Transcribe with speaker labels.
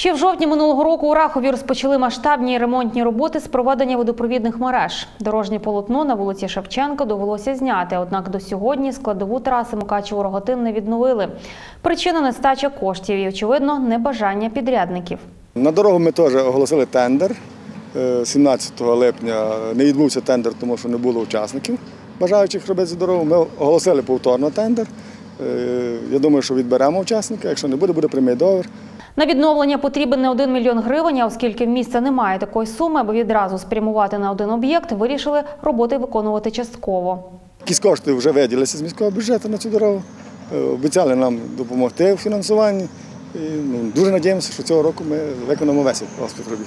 Speaker 1: Ще в жовтні минулого року у Рахові розпочали масштабні ремонтні роботи з проведення водопровідних мереж. Дорожнє полотно на вулиці Шевченка довелося зняти, однак до сьогодні складову траси Мукачево-Рогатин не відновили. Причина нестача коштів і, очевидно, небажання підрядників.
Speaker 2: На дорогу ми теж оголосили тендер. Е, 17 липня не відбувся тендер, тому що не було учасників, бажаючих робити цю дорогу. Ми оголосили повторно тендер. Е, Я думаю, що відберемо учасника. Якщо не буде, буде прямий договір.
Speaker 1: На відновлення потрібен не один мільйон гривень, а оскільки в немає такої суми, аби відразу спрямувати на один об'єкт, вирішили роботи виконувати частково.
Speaker 2: Якісь кошти вже виділися з міського бюджету на цю дорогу. Е, Обіцяли нам допомогти у фінансуванні. Ну, дуже сподіваємося, що цього року ми виконаємо весь розпит робіт.